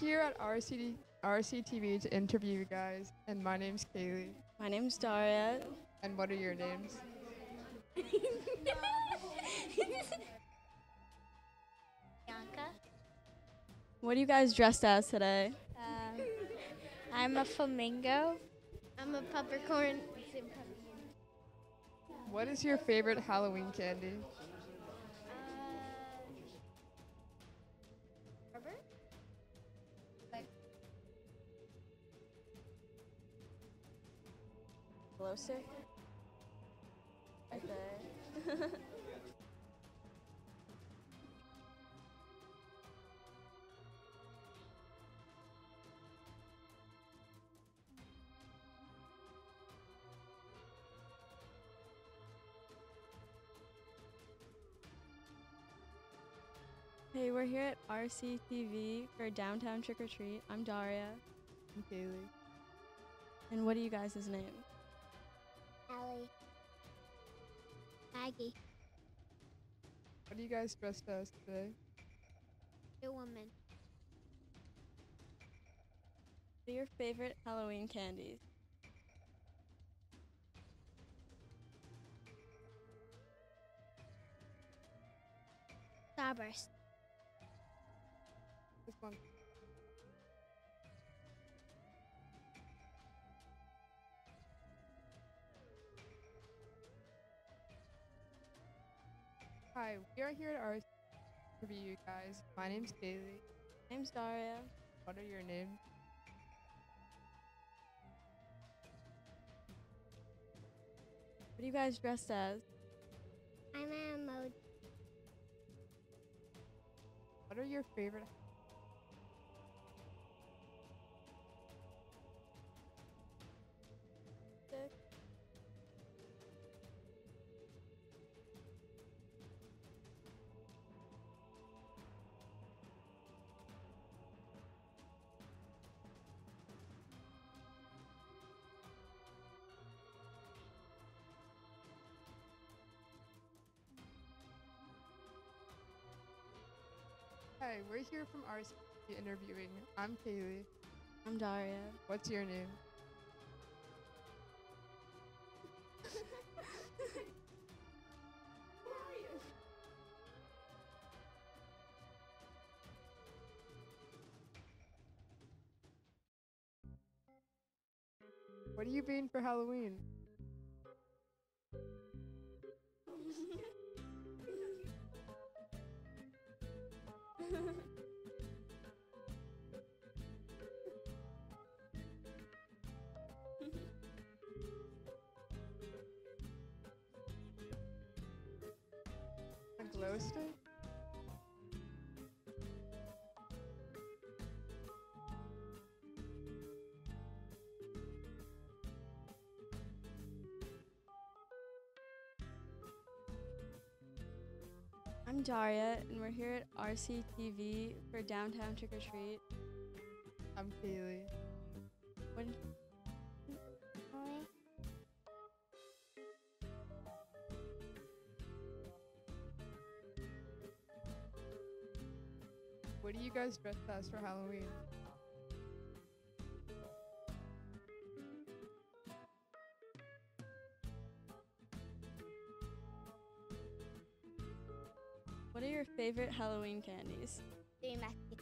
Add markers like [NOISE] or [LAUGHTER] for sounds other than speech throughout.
here at RCD, RCTV to interview you guys, and my name's Kaylee. My name's Daria. And what are your names? Bianca. What are you guys dressed as today? Um, I'm a flamingo. I'm a peppercorn. What is your favorite Halloween candy? Stick? Right there. Hey, we're here at RCTV for Downtown Trick or Treat. I'm Daria. I'm Kaylee. And what are you guys' names? Allie. Maggie. What are you guys dressed as today? A woman. What are your favorite Halloween candies? Starburst. This one. Hi, we are here at our interview you guys. My name's Kaylee. Name's Daria. What are your names? What are you guys dressed as? I'm a mode. What are your favorite Hi, we're here from RC interviewing. I'm Kaylee. I'm Daria. What's your name? What are you being for Halloween? I'm Daria, and we're here at RCTV for Downtown Trick or Treat. I'm Kaylee. You guys dressed as for Halloween? what are your favorite Halloween candies? Doing Maxi.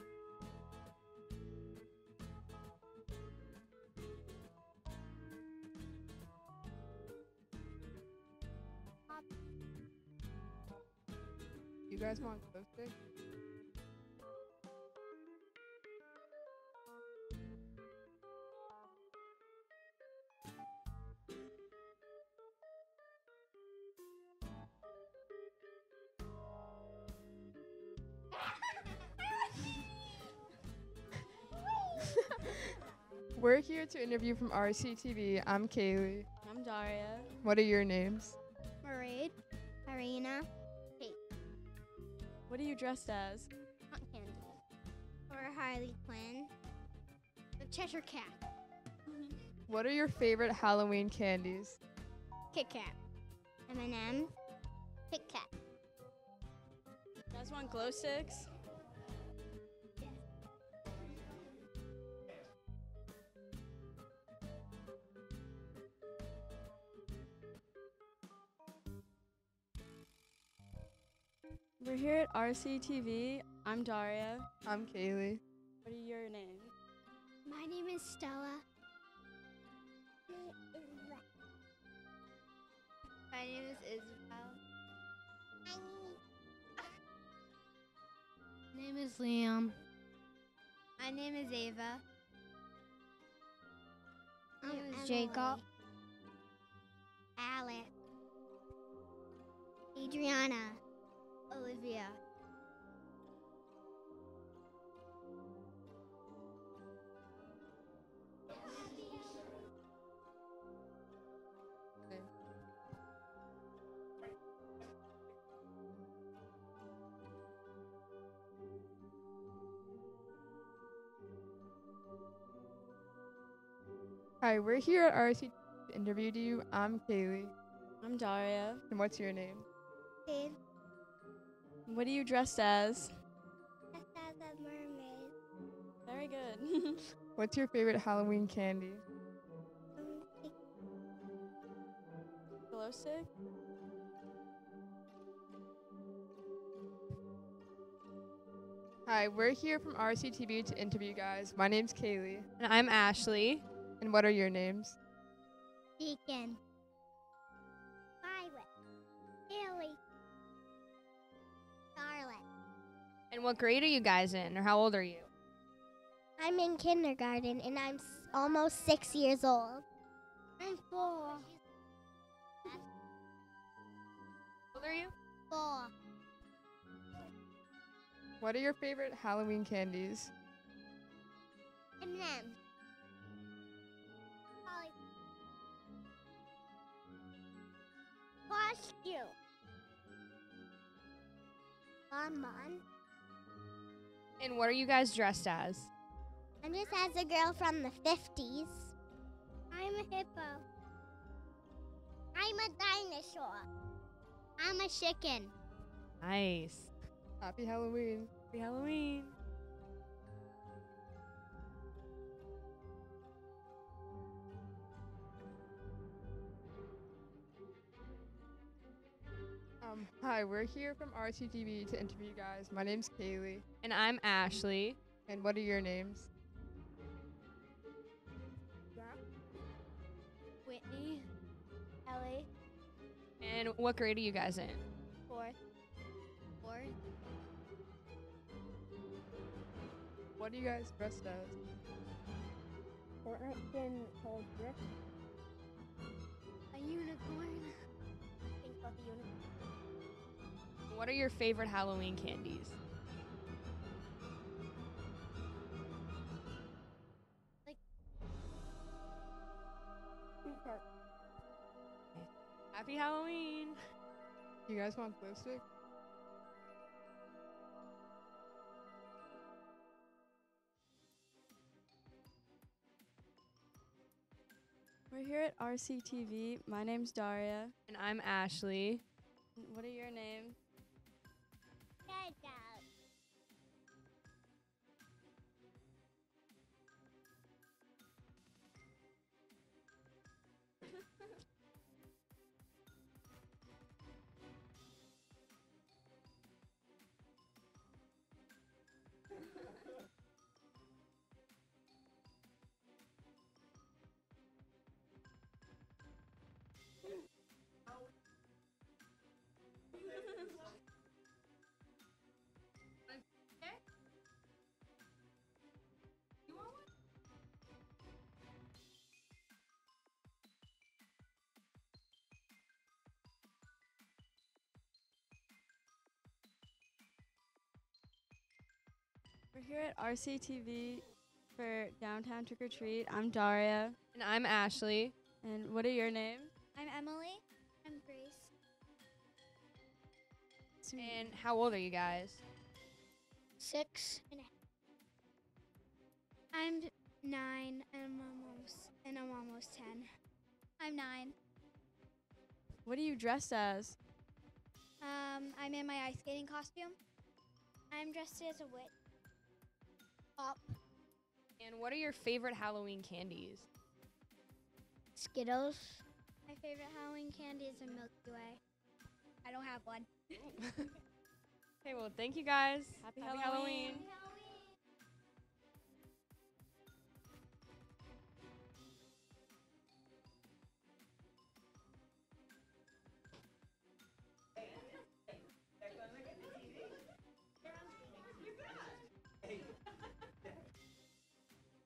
You guys want glow stick? We're here to interview from RCTV. I'm Kaylee. I'm Daria. What are your names? Maraid. Irina. What are you dressed as? Cotton candy. Or Harley Quinn. The Cheshire Cat. [LAUGHS] What are your favorite Halloween candies? Kit Kat. M&M. Kit Kat. You guys want glow sticks? We're here at RCTV. I'm Daria. I'm Kaylee. What are your names? My name is Stella. My name is Isabel. My name is Liam. My name is Ava. My name name is is Jacob. Jacob. Alex. Adriana. Olivia. Hi, we're here at RSC to interview you. I'm Kaylee. I'm Daria. And what's your name? Kid. What are you dressed as? Just as a mermaid. Very good. [LAUGHS] What's your favorite Halloween candy? Like Glow stick? Hi, we're here from RCTV to interview you guys. My name's Kaylee. And I'm Ashley. And what are your names? Deacon. And what grade are you guys in, or how old are you? I'm in kindergarten and I'm s- almost six years old. I'm four. How old are you? Four. What are your favorite Halloween candies? And then. Costume. Bonbon. And what are you guys dressed as? I'm just as a girl from the 50s. I'm a hippo. I'm a dinosaur. I'm a chicken. Nice. Happy Halloween. Happy Halloween. Um, hi, we're here from RCTV to interview you guys. My name's Kaylee. And I'm Ashley. And what are your names? Whitney. Ellie. And what grade are you guys in? Fourth. Fourth. What are you guys dressed as? Fortnite skin called Rick. A unicorn. Think Pink fluffy unicorn. What are your favorite Halloween candies? Sweetheart. Happy Halloween. You guys want glue stick? We're here at RCTV. My name's Daria. And I'm Ashley. What are your names? We're here at RCTV for Downtown Trick or Treat. I'm Daria. And I'm Ashley. And what are your names? I'm Emily. I'm Grace. And how old are you guys? Six and a I'm nine and I'm almost and I'm almost ten. I'm nine. What are you dressed as? Um, I'm in my ice skating costume. I'm dressed as a witch. Up. And what are your favorite Halloween candies? Skittles. My favorite Halloween candy is a Milky Way. I don't have one. [LAUGHS] Okay, well, thank you guys. Happy, Happy Halloween. Halloween.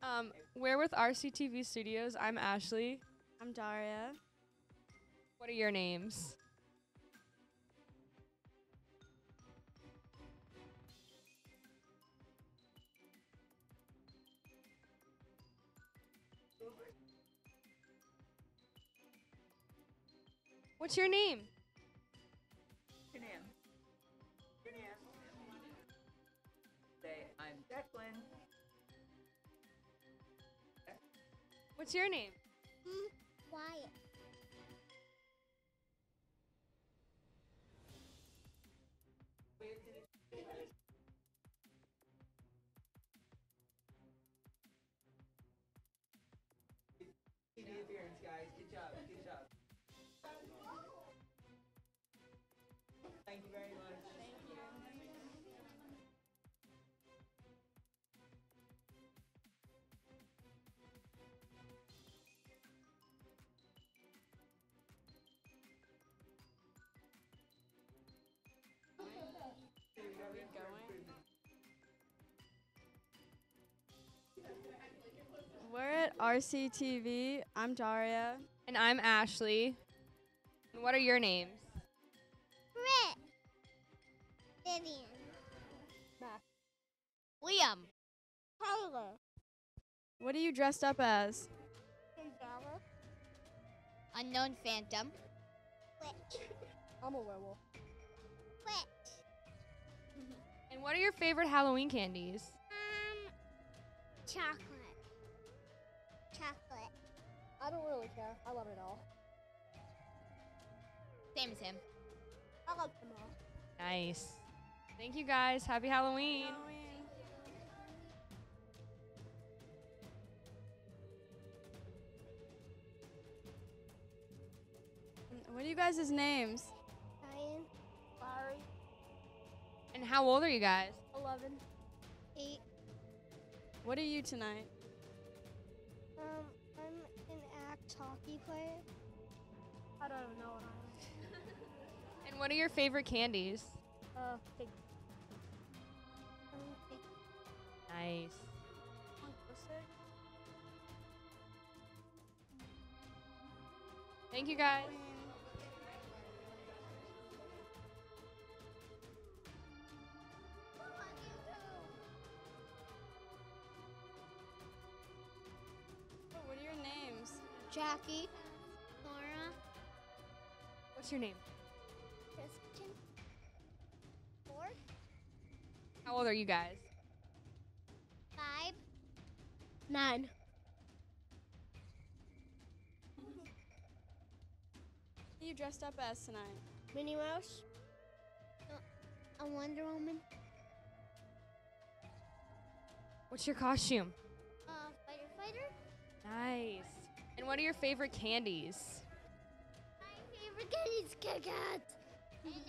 Um, we're with RCTV Studios. I'm Ashley. I'm Daria. What are your names? What's your name? What's your name? RCTV. I'm Daria. And I'm Ashley. And what are your names? Brit. Vivian. Liam. Tyler. What are you dressed up as? Gonzalez. Unknown Phantom. Witch. I'm a werewolf. Witch. And what are your favorite Halloween candies? Um, chocolate. Chocolate. I don't really care. I love it all. Same as him. I love them all. Nice. Thank you guys. Happy Halloween. Mm, What are you guys' names? Ryan. Larry. And how old are you guys? 11. 8. What are you tonight? Um, I'm an act hockey player. I don't know what I am. [LAUGHS] And what are your favorite candies? Uh, big. Um, big. Nice. Thank you guys. Jackie. Laura. What's your name? Kristen. Four. How old are you guys? Five. Nine. What [LAUGHS] are you dressed up as tonight? Minnie Mouse. A Wonder Woman. What's your costume? Uh, fighter fighter. Nice. And what are your favorite candies? My favorite candy is Kit Kats. And M&M's.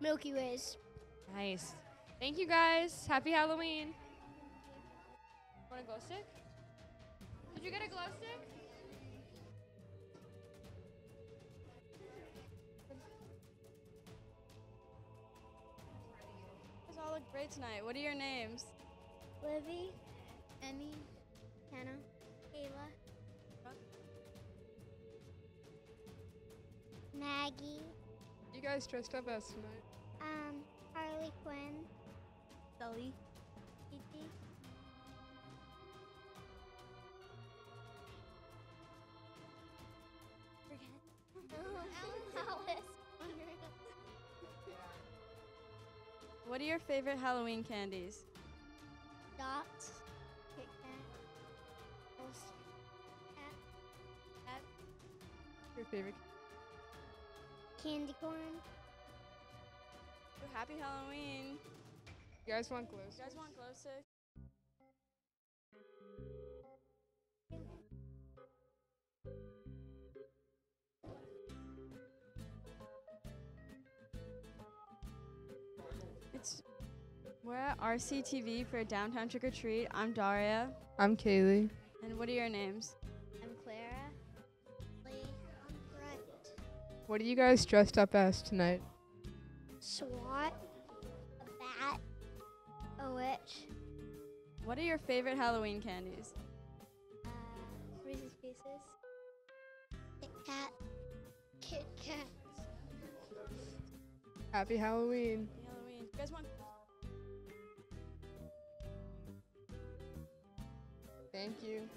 Milky Ways. Nice. Thank you guys. Happy Halloween. Want a glow stick? Did you get a glow stick? You guys all look great tonight. What are your names? Livy. Emmy. Hannah. Kayla. Maggie. You guys dressed up as tonight. Um, Harley Quinn. Sully. Kiki. [LAUGHS] Alice. [LAUGHS] What are your favorite Halloween candies? favorite? Candy corn. Happy Halloween. You guys want glow? You guys want glow? It's we're at RCTV for Downtown Trick or Treat. I'm Daria. I'm Kaylee. And what are your names? What are you guys dressed up as tonight? SWAT. A bat. A witch. What are your favorite Halloween candies? Uh, Reese's Pieces. Kit Kat. Kit Kat. Happy Halloween. Happy Halloween. You guys want? Thank you.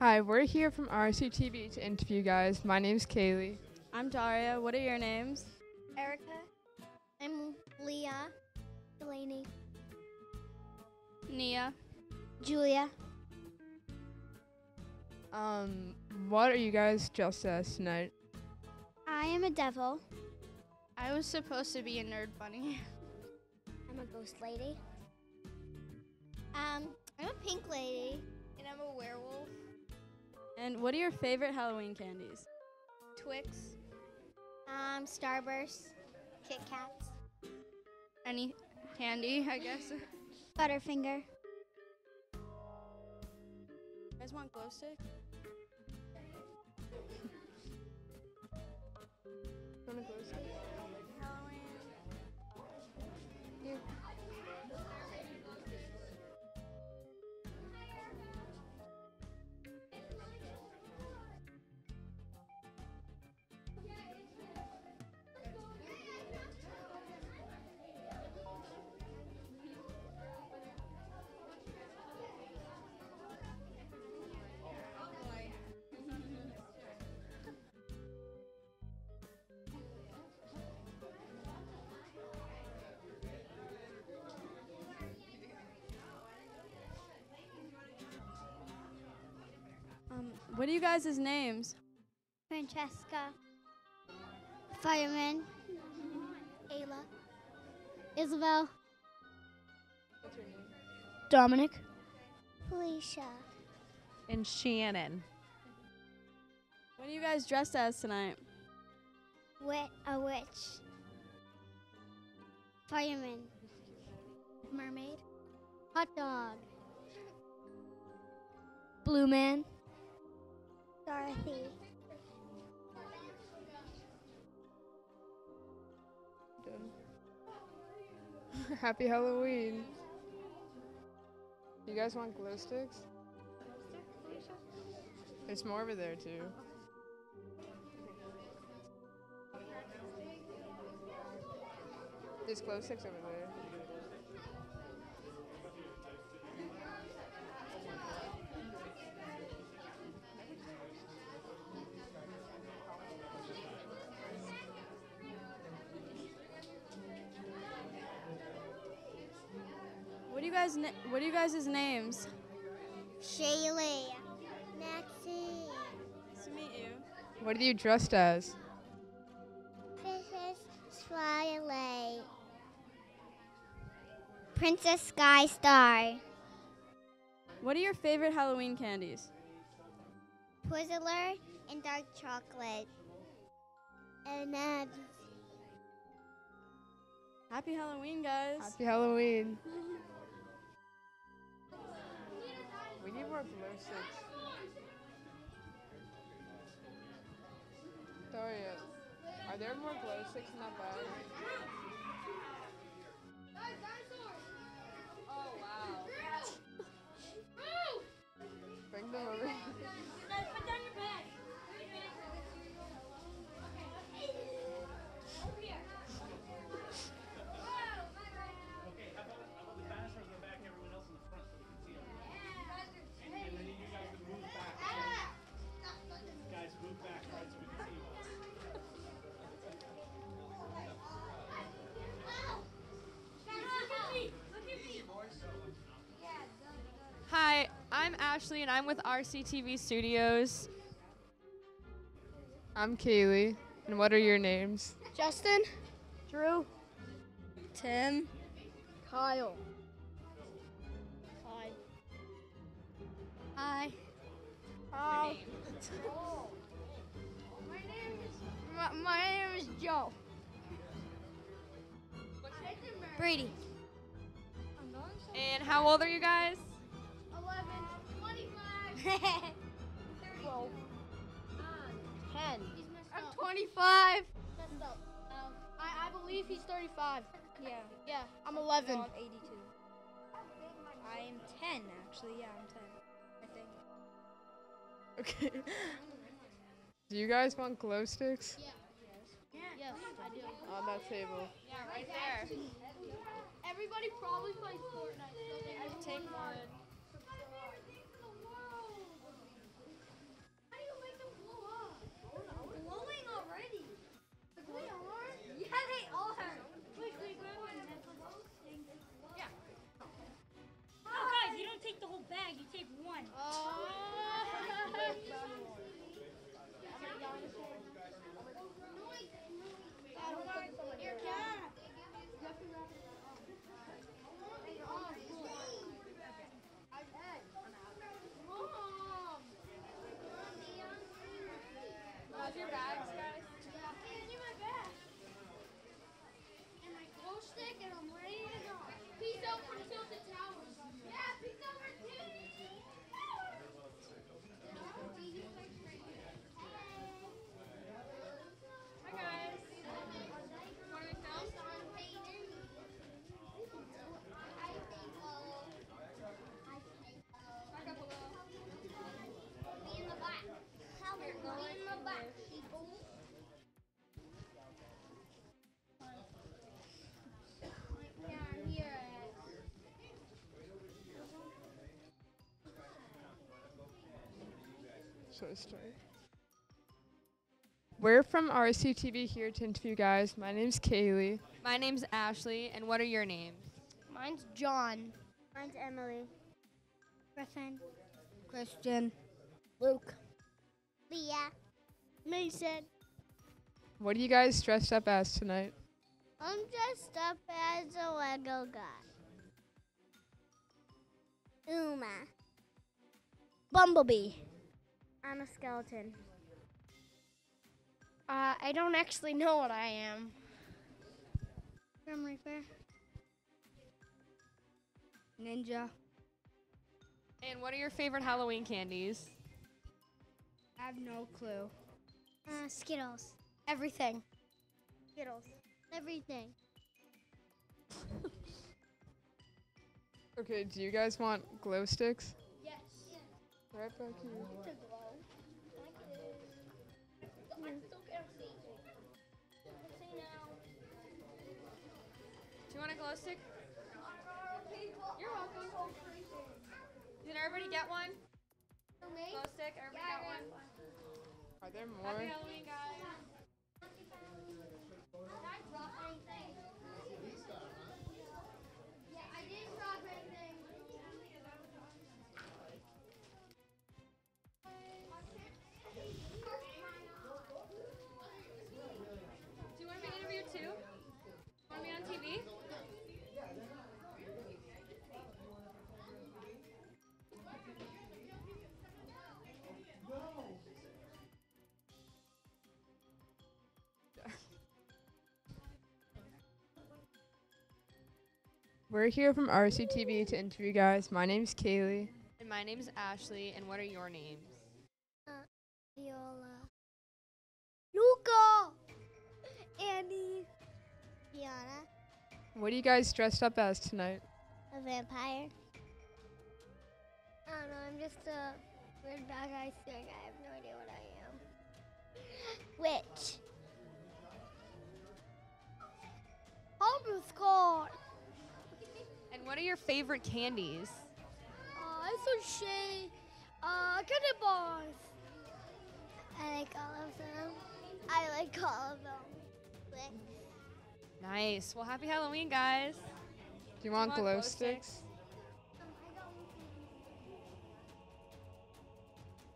Hi, we're here from RCTV to interview you guys. My name's Kaylee. I'm Daria. What are your names? Erica. I'm Leah. Delaney. Nia. Julia. Um, what are you guys dressed as tonight? I am a devil. I was supposed to be a nerd bunny. I'm a ghost lady. Um, I'm a pink lady. and I'm a werewolf. And what are your favorite Halloween candies? Twix. Um, Starburst. Kit Kats. Any candy, I guess. Butterfinger. You guys want glow stick? Wanna glow stick? What are you guys' names? Francesca. Fireman. Ayla. Isabel. What's your name? Dominic. Felicia. and Shannon. What are you guys dressed as tonight? Wit a witch. Fireman. Mermaid. Hot dog. Blue man. Dorothy. [LAUGHS] Happy Halloween. You guys want glow sticks? There's more over there too. There's glow sticks over there. You guys? Na- what are you guys' names? Shaylee. Maxine. Nice to meet you. What are you dressed as? Princess Twilight. Princess Sky Star. What are your favorite Halloween candies? Twizzler and dark chocolate. And um, Happy Halloween, guys. Happy Halloween. [LAUGHS] Glow sticks. Are there more glow sticks in that bag? Ashley and I'm with RCTV Studios. I'm Kaylee. And what are your names? Justin. Drew. Tim. Kyle. Hi. Hi. Hi. Uh, my name is Joe. Brady. And how old are you guys? 11, 25, 12. 10. I'm 25. Messed up. Um, I, I believe he's 35. yeah. Yeah, I'm 11. No, I'm 82. I'm 10, actually. Yeah, I'm 10. I think. Okay. [LAUGHS] Do you guys want glow sticks? Yeah, Yes, I do. On that table. Yeah, right there. Everybody probably plays Fortnite. So they I take one. So straight. We're from RCTV here to interview you guys. My name's Kaylee. My name's Ashley, and what are your names? Mine's John. Mine's Emily. Griffin. Christian. Luke. Leah. Mason. What are you guys dressed up as tonight? I'm dressed up as a Lego guy. Uma. Bumblebee. I'm a skeleton. Uh, I don't actually know what I am. Grim Reaper. Ninja. And what are your favorite Halloween candies? I have no clue. Uh, Skittles. Everything. Skittles. Everything. [LAUGHS] Okay, do you guys want glow sticks? Yes. Right back here. Do you want a glow stick? You're welcome. Did everybody get one? Glow stick? Everybody got one? Are there more? Happy more? Halloween, guys. We're here from RCTV to interview you guys. My name's Kaylee. And my name's Ashley, and what are your names? Uh, Viola. Luca. Andy. Fiona. What are you guys dressed up as tonight? A vampire. I don't know. I'm just a weird bad guy thing. I have no idea what I am. Witch. Home score. And what are your favorite candies? Uh, it's a shade. Uh, candy bars. I like all of them. I like all of them. Like, Nice. Well, happy Halloween, guys. Do you want want glow glow sticks? sticks?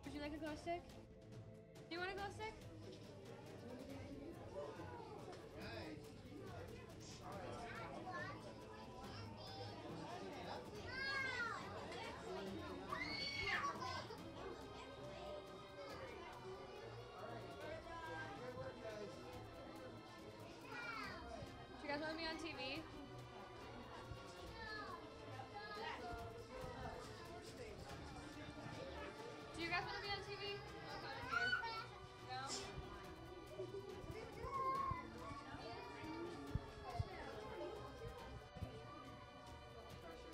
Would you like a glow stick? Do you want a glow stick?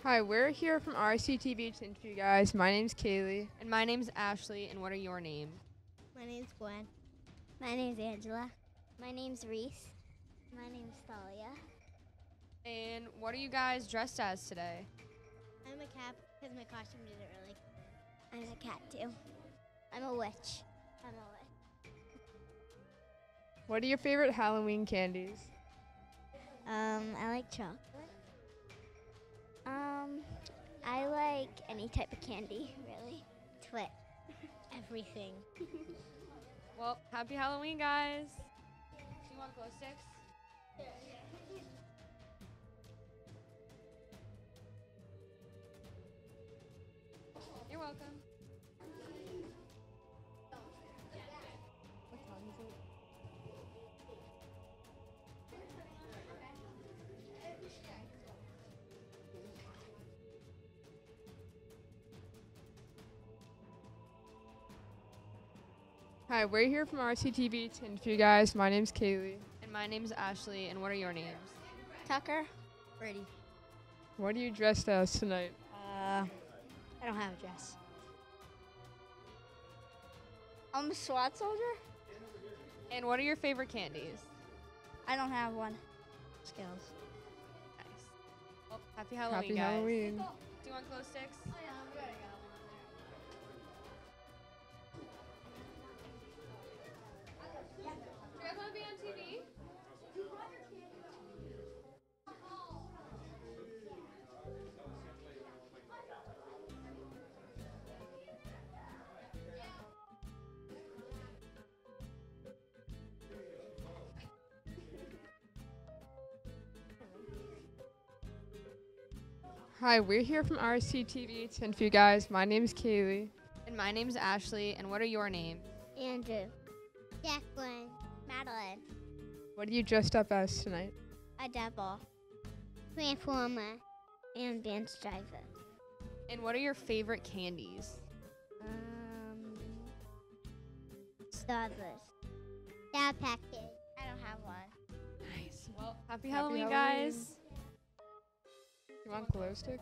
Hi, we're here from RCTV to interview you guys. My name's Kaylee. And my name's Ashley, and what are your names? My name's Gwen. My name's Angela. My name's Reese. My name's Thalia. And what are you guys dressed as today? I'm a cat because my costume didn't really. I'm a cat too. I'm a witch. I'm a witch. What are your favorite Halloween candies? Um, I like chocolate. I like any type of candy, really. Twit. [LAUGHS] Everything. Well, happy Halloween, guys. Do you want glow sticks? You're welcome. Hi, we're here from RCTV to interview you guys. My name's Kaylee. And my name's Ashley, and what are your names? Tucker. Brady. What are you dressed as tonight? Uh, I don't have a dress. I'm a SWAT soldier. And what are your favorite candies? I don't have one. Skills. Nice. Well, happy Halloween, Happy guys. Halloween. Do you want glow sticks? Do Hi, we're here from RCTV 10 for you guys. My name's Kaylee. And my name's Ashley, and what are your names? Andrew. Jacqueline. Madeline. What are you dressed up as tonight? A devil. Transformer. And Vance Driver. And what are your favorite candies? Um. Starburst. Star package. I don't have one. Nice. Well, happy, Happy Halloween, Halloween. guys. You want glow stick?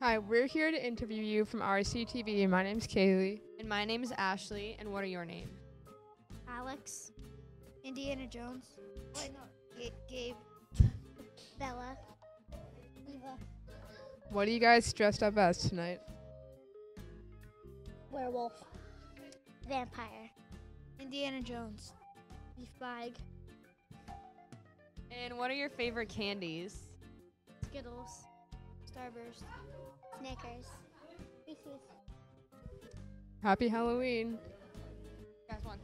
Hi, we're here to interview you from RCTV. My name's Kaylee. And my name is Ashley, and what are your names? Alex. Indiana Jones. Wait, no. Ga- Gabe. Bella. Eva. What are you guys dressed up as tonight? Werewolf. Vampire. Indiana Jones. Beef bag. And what are your favorite candies? Skittles. Starburst. Snickers. Reese's. Happy Halloween. You guys want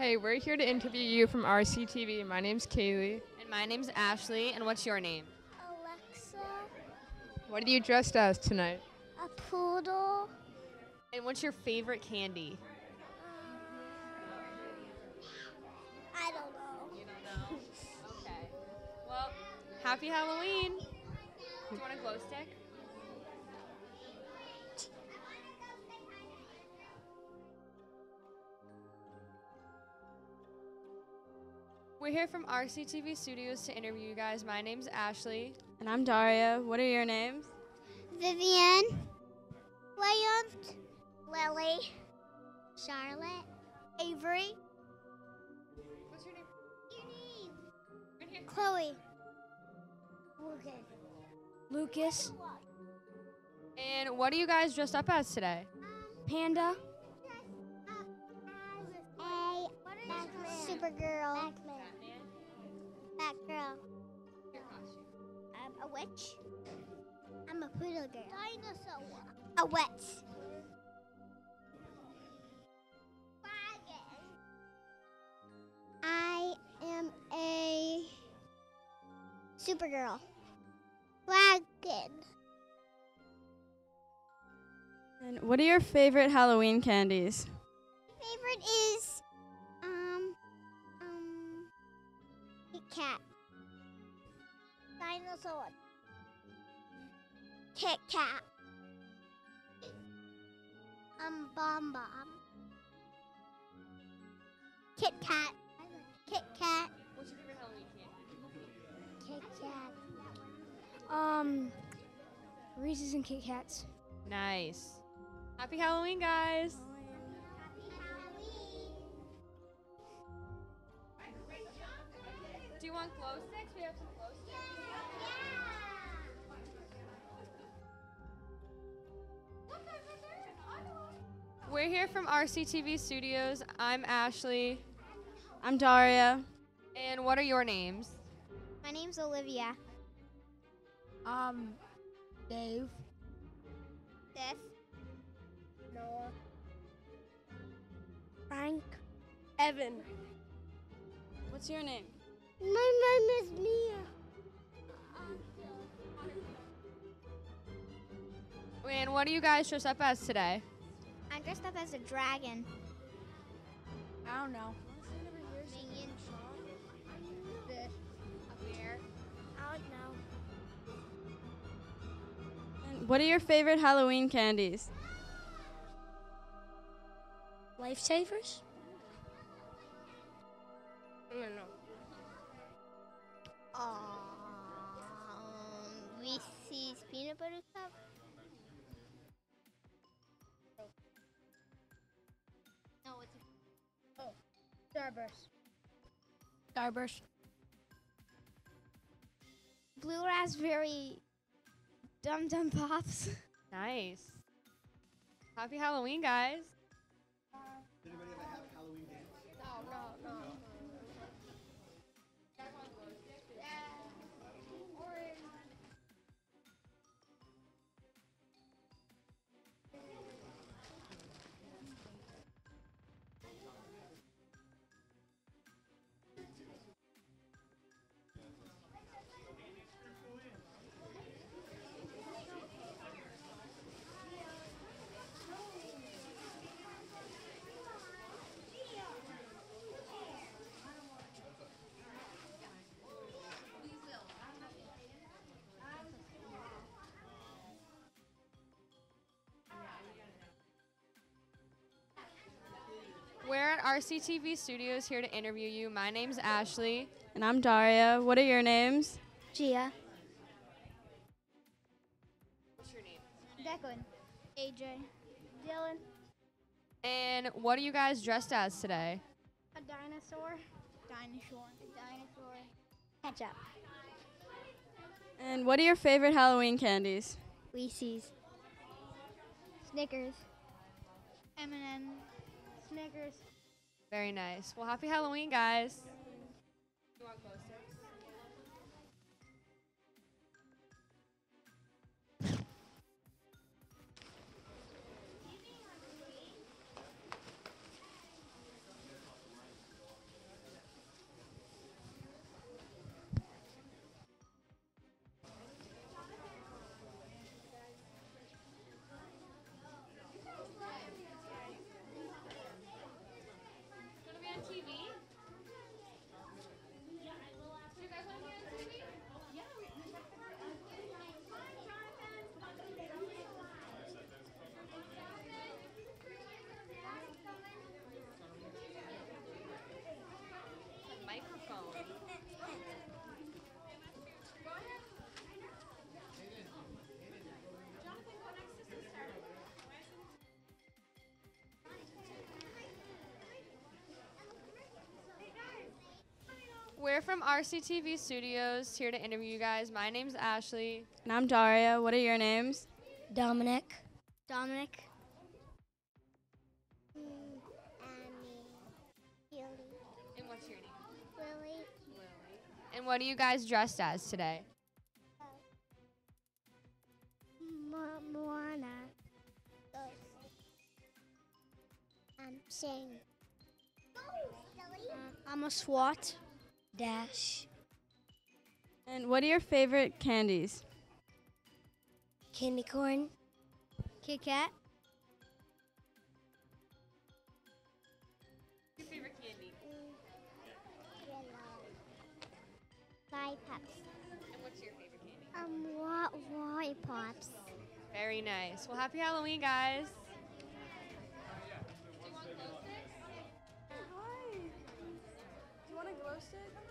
Hey, we're here to interview you from RCTV. My name's Kaylee. And my name's Ashley, and what's your name? Alexa. What are you dressed as tonight? A poodle. And what's your favorite candy? Um, I don't know. You don't know? okay. Well, happy Halloween. Do you want a glow stick? We're here from RCTV Studios to interview you guys. My name's Ashley. And I'm Daria. What are your names? Vivian, Williams, Lily, Charlotte, Avery, What's your name? Right here. Chloe, Lucas. Lucas, And what are you guys dressed up as today? Um, Panda, Supergirl. Batman. Batgirl. Your costume. Um, a witch. I'm a poodle girl. Dinosaur. A witch. Dragon. I am a Supergirl. Dragon. And what are your favorite Halloween candies? My favorite is Kat. Dinosaur. Kit Kat. Um Bomb Bomb. Kit Kat. Kit Kat. What's your favorite Halloween candy? Kit Kat. um, Reese's and Kit Kats. Nice. Happy Halloween, guys. You want glow sticks? We have some glow sticks. We're here from RCTV Studios. I'm Ashley. I'm Daria. And what are your names? My name's Olivia. Um, Dave, This. Noah, Frank, Evan. What's your name? My name is Mia. And what are you guys dressed up as today? I'm dressed up as a dragon. I don't know. Minion. This. A bear. I don't know. And what are your favorite Halloween candies? Lifesavers? Blue raspberry dum dum pops. [LAUGHS] Nice. Happy Halloween, guys. RCTV Studios here to interview you. My name's Ashley. And I'm Daria. What are your names? Gia. What's your name? Declan. AJ. Dylan. And what are you guys dressed as today? A dinosaur. Dinosaur. A dinosaur. Ketchup. And what are your favorite Halloween candies? Reese's. Snickers. M&M. Snickers. Very nice. Well, happy Halloween, guys. We're from RCTV Studios here to interview you guys. My name's Ashley. And I'm Daria. What are your names? Dominic. Dominic. And what's your name? Lily. And what are you guys dressed as today? Mo- Moana. I'm um, sing. I'm a SWAT. Dash. And what are your favorite candies? Candy corn. Kit Kat. Your favorite candy? Five pops. And what's your favorite candy? Um, what lollipops? Very nice. Well, happy Halloween, guys. Do you want a glow stick?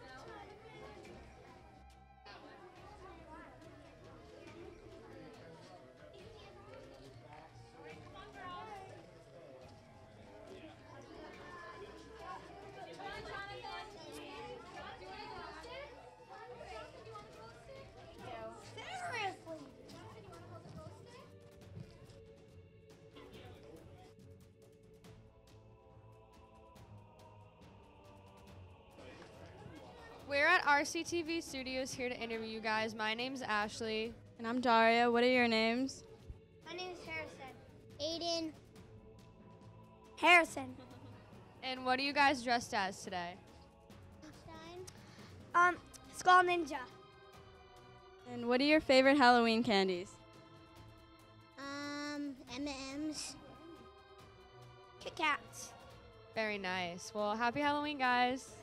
We're at RCTV Studios here to interview you guys. My name's Ashley. And I'm Daria. What are your names? My name is Harrison. Aiden. Harrison. [LAUGHS] And what are you guys dressed as today? Um, Skull Ninja. And what are your favorite Halloween candies? Um, M&M's. Kit Kats. Very nice. Well, happy Halloween, guys.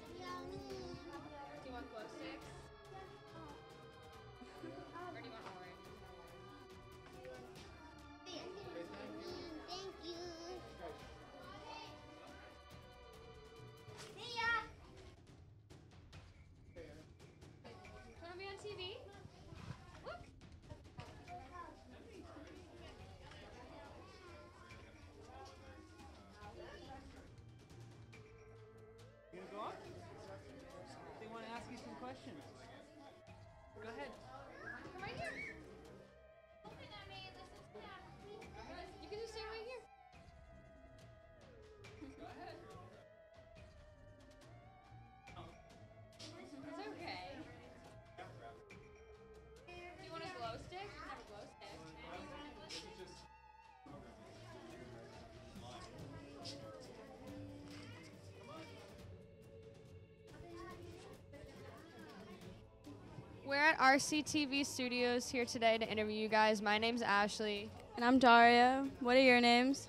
We're at RCTV Studios here today to interview you guys. My name's Ashley. And I'm Daria. What are your names?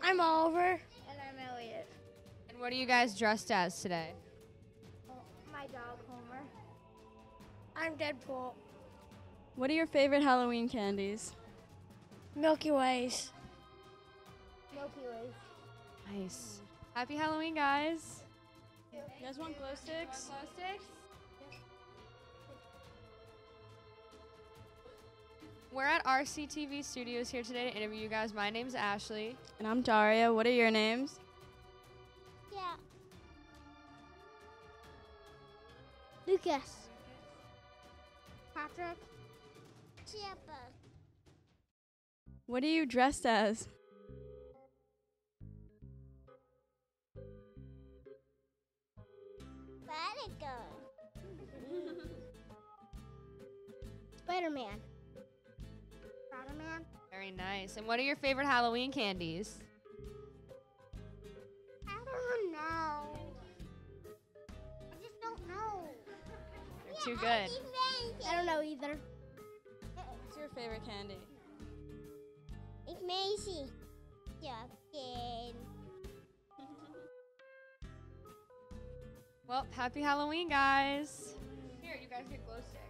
I'm Oliver. And I'm Elliot. And what are you guys dressed as today? Oh, my dog, Homer. I'm Deadpool. What are your favorite Halloween candies? Milky Ways. Milky Ways. Nice. Happy Halloween, guys. You guys want glow sticks? Glow sticks? We're at RCTV Studios here today to interview you guys. My name's Ashley. And I'm Daria. What are your names? Yeah. Lucas. Patrick. Chippa. What are you dressed as? Vatican. [LAUGHS] Spider-Man. Spider-Man. Very nice. And what are your favorite Halloween candies? I don't know. I just don't know. They're too good. I don't know either. What's your favorite candy? It's Macy. Joking. Well, happy Halloween, guys. Here, you guys get glow stick.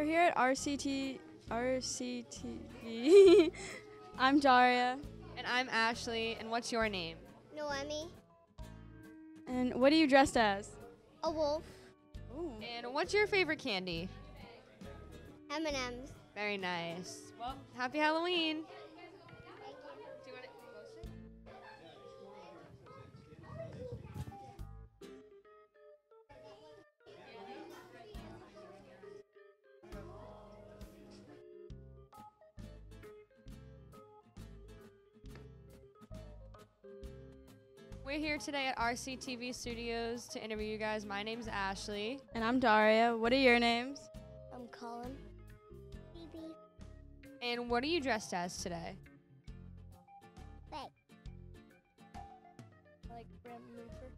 We're here at RCT RCTV. [LAUGHS] I'm Daria. And I'm Ashley. And what's your name? Noemi, And what are you dressed as? a wolf, And what's your favorite candy? M&M's. Very nice. Well, happy Halloween. We're here today at RCTV Studios to interview you guys. My name's Ashley. And I'm Daria. What are your names? I'm Colin. Baby. And what are you dressed as today? Like. Like Grim Reaper.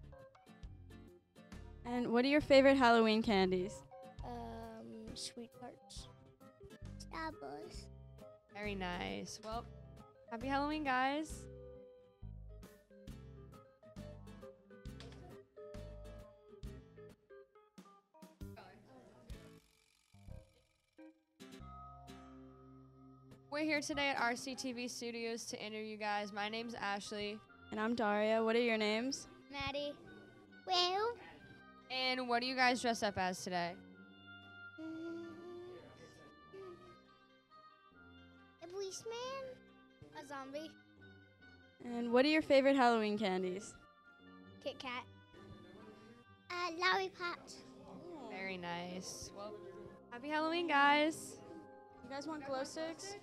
And what are your favorite Halloween candies? Um, sweet parts. Starburst. Very nice. Well, happy Halloween, guys. We're here today at RCTV Studios to interview you guys. My name's Ashley. And I'm Daria. What are your names? Maddie. Well. And what are you guys dressed up as today? A policeman. A zombie. And what are your favorite Halloween candies? Kit Kat. Uh, lollipops. Very nice. Well, happy Halloween, guys. You guys want glow sticks?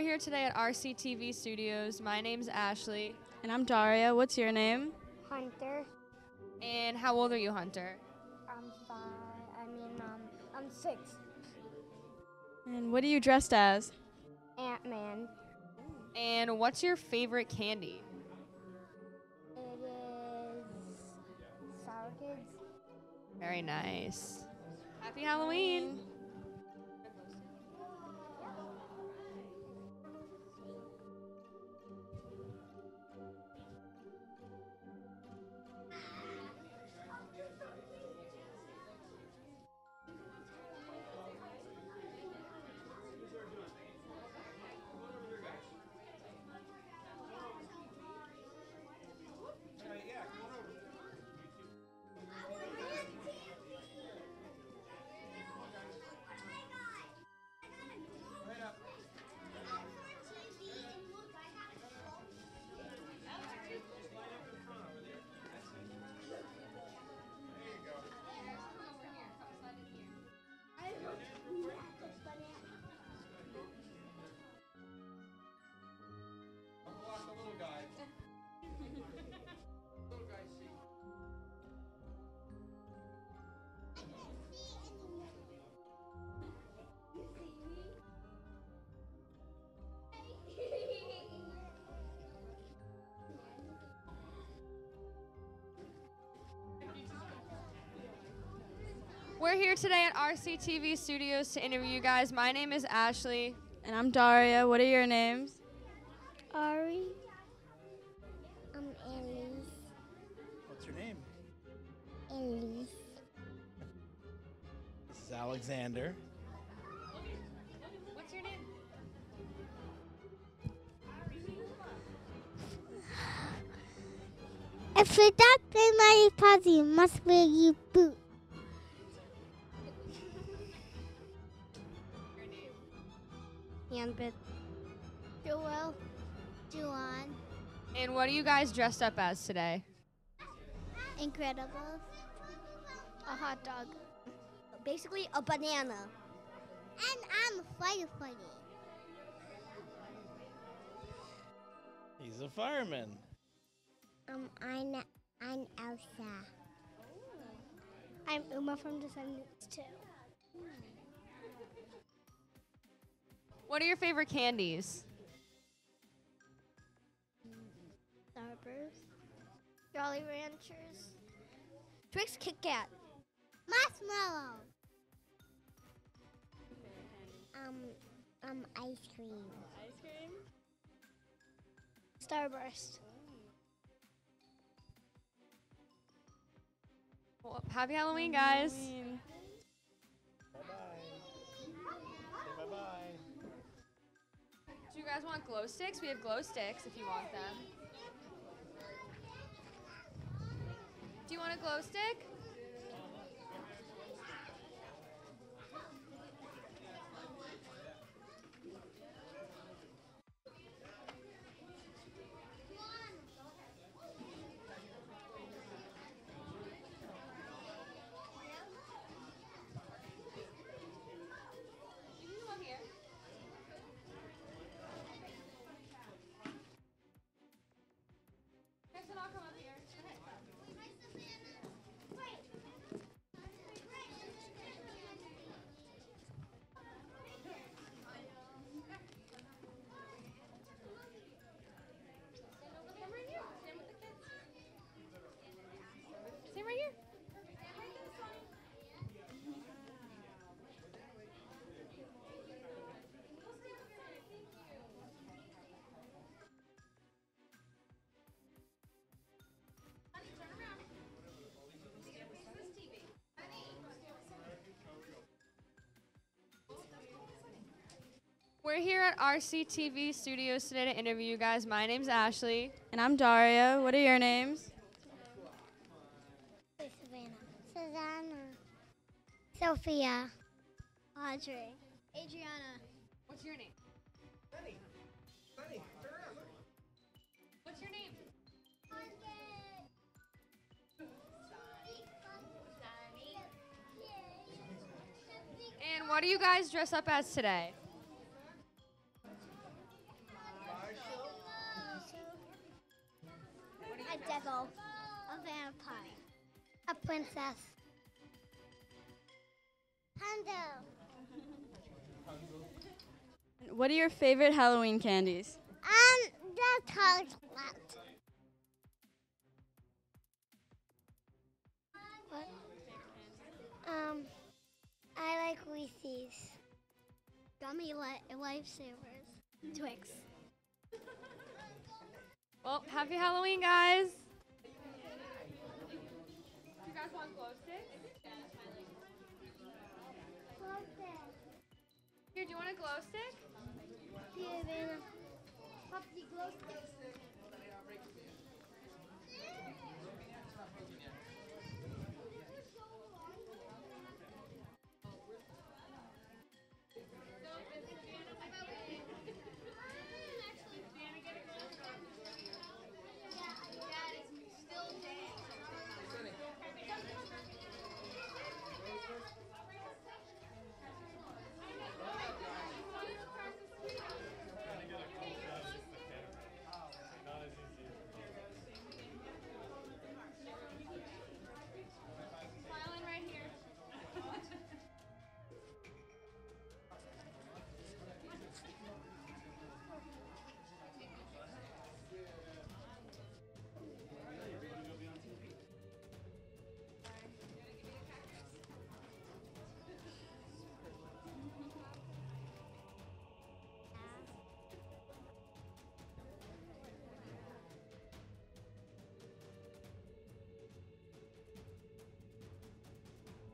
We're here today at RCTV Studios. My name's Ashley. And I'm Daria. What's your name? Hunter. And how old are you, Hunter? I'm five. I mean, um, I'm six. And what are you dressed as? Ant Man. And what's your favorite candy? It is Sour Kids. Very nice. Happy Halloween. We're here today at RCTV Studios to interview you guys. My name is Ashley. And I'm Daria. What are your names? Ari. I'm Elise. What's your name? Elise. This is Alexander. What's your name? If you don't play my party, you must wear your you guys dressed up as today? Incredible. A hot dog. Basically, a banana. And I'm a firefighter. He's a fireman. Um, I'm I'm Elsa. I'm Uma from Descendants too. What are your favorite candies? Starburst. Jolly Ranchers. Twix Kit Kat. Marshmallow. Um, Um, ice cream. Ice cream. Starburst. Well, happy Halloween, guys. Halloween. Do you guys want glow sticks? We have glow sticks if you want them. Do you want a glow stick? We're here at RCTV Studios today to interview you guys. My name's Ashley. And I'm Daria. What are your names? Savannah. Susanna. Sophia. Audrey. Adriana. What's your name? What's your name? And what do you guys dress up as today? A devil. A vampire. A princess. Hondo. And [LAUGHS] What are your favorite Halloween candies? Um, the chocolate. What? Um, I like Reese's. Gummy li- lifesavers. Twix. Well, happy Halloween, guys. Do you guys want glow sticks? Here, do you want a glow stick? Smiling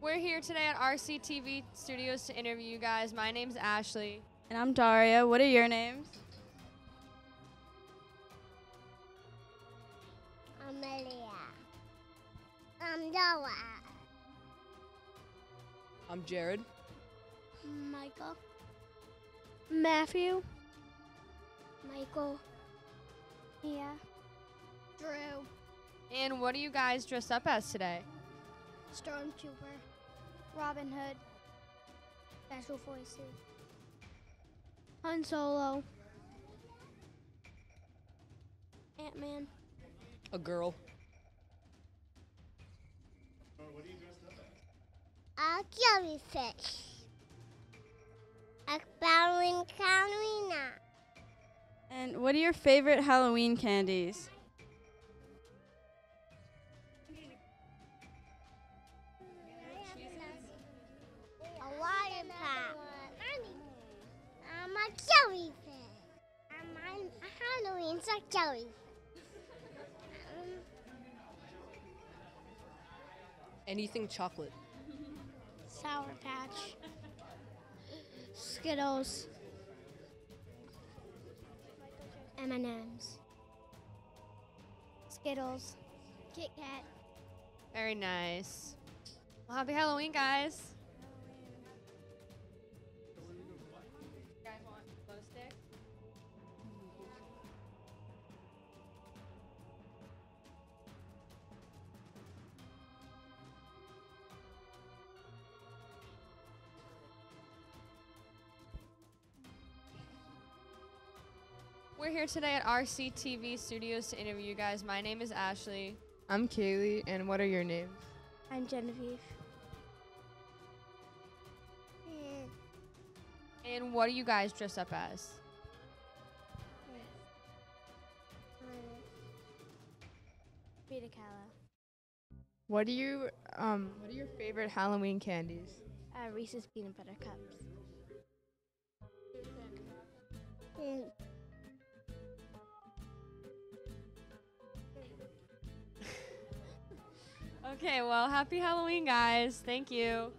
We're here today at RCTV Studios to interview you guys. My name's Ashley. And I'm Daria. What are your names? Amelia. I'm Noah. I'm Jared. Michael. Matthew. Michael. Yeah. Drew. And what are you guys dressed up as today? Stormtrooper. Robin Hood. Special Forces. Han Solo. Ant Man. A girl. A jellyfish. A ballerina. And what are your favorite Halloween candies? jellyfish. Um, mine, Halloween's a jellyfish. Um, Anything chocolate. Sour Patch. Skittles. M&M's. Skittles. Kit Kat. Very nice. Well, happy Halloween, guys. We're here today at RCTV Studios to interview you guys. My name is Ashley. I'm Kaylee, and what are your names? I'm Genevieve. And what are you guys dressed up as? Frida Kahlo. What are you um what are your favorite Halloween candies? Uh, Reese's Peanut Butter Cups. Okay, well, happy Halloween, guys. Thank you.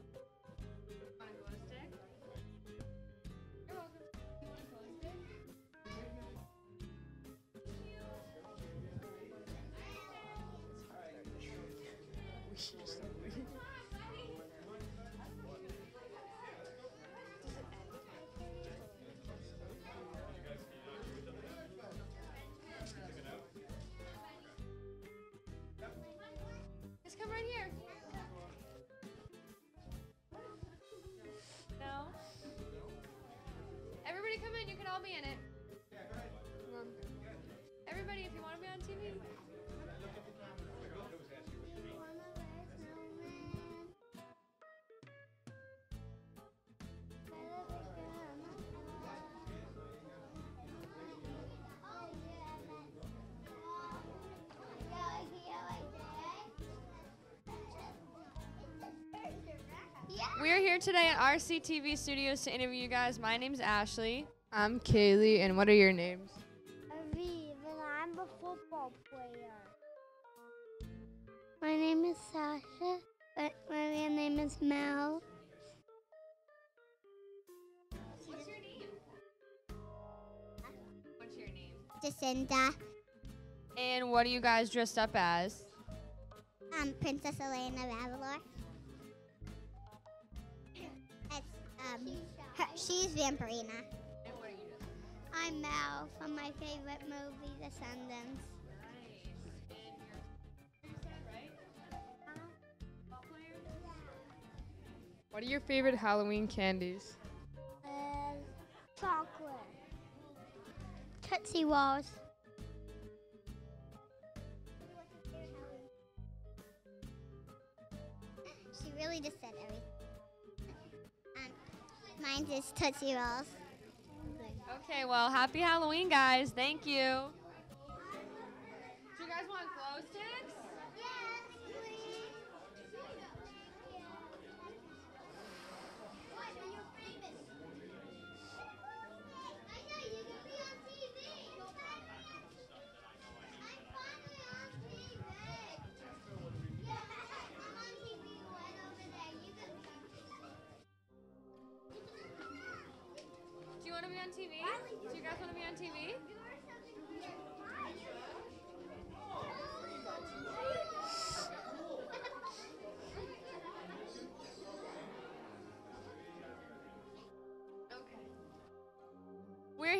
We're here today at RCTV Studios to interview you guys. My name's Ashley. I'm Kaylee, and what are your names? Aviv, and I'm a football player. My name is Sasha. but My real name is Mel. What's your name? What's your name? Jacinda. And what are you guys dressed up as? I'm Princess Elena of Avalor. Um, her, she's Vampirina. And what are you dressed I'm Mel from my favorite movie, Descendants. What are your favorite Halloween candies? Uh, chocolate. Tootsie Rolls. She really just said everything. Mine is Tootsie Rolls. Okay, well, happy Halloween, guys. Thank you. Do you guys want?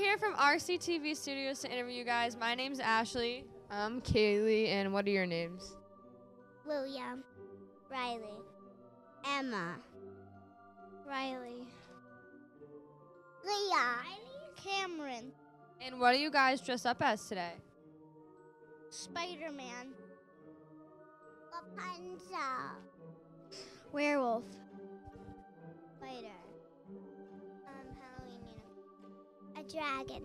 Here from RCTV Studios to interview you guys. My name's Ashley. I'm Kaylee, and what are your names? William. Riley. Emma. Riley. Leah. Cameron. And what are you guys dressed up as today? Spider Man. Rapunzel. Werewolf. Spider. Dragon.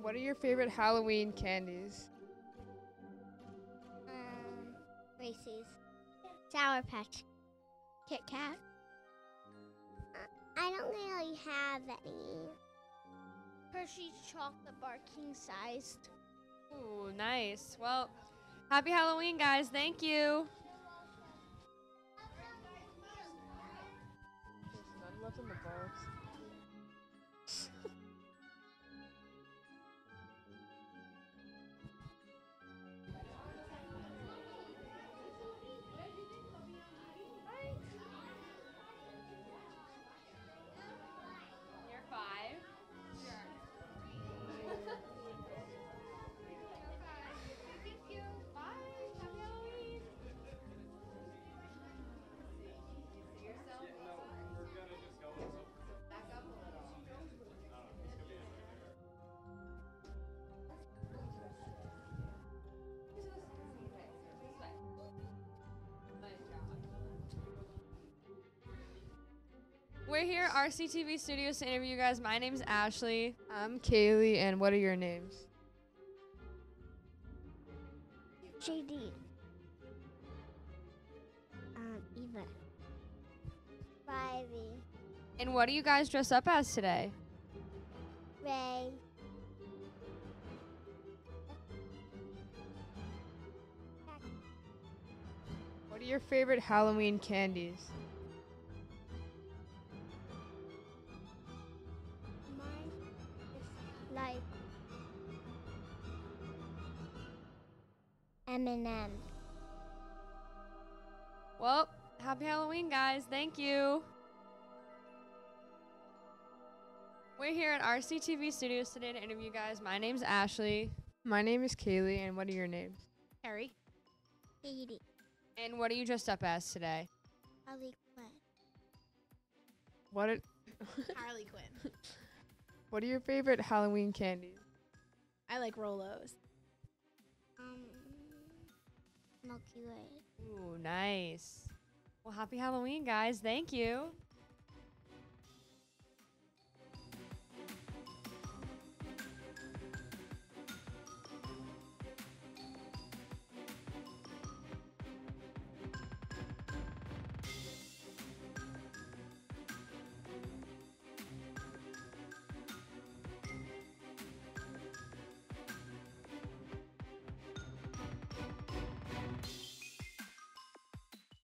What are your favorite Halloween candies? Um, Reese's. Sour Patch. Kit Kat. I don't really have any. Hershey's chocolate bar king sized. Ooh, nice. Well, happy Halloween, guys. Thank you. We're here at RCTV Studios to interview you guys. My name's Ashley. I'm Kaylee, and what are your names? JD. Um, Eva. Ivy. And what do you guys dress up as today? Ray. What are your favorite Halloween candies? M&M. Well, happy Halloween, guys. Thank you. We're here at RCTV Studios today to interview you guys. My name's Ashley. My name is Kaylee, and what are your names? Harry. Katie. And what are you dressed up as today? Harley Quinn. What are, [LAUGHS] Harley Quinn. what are your favorite Halloween candies? I like Rolos. Milky Way. Ooh, nice. Well, happy Halloween, guys. Thank you.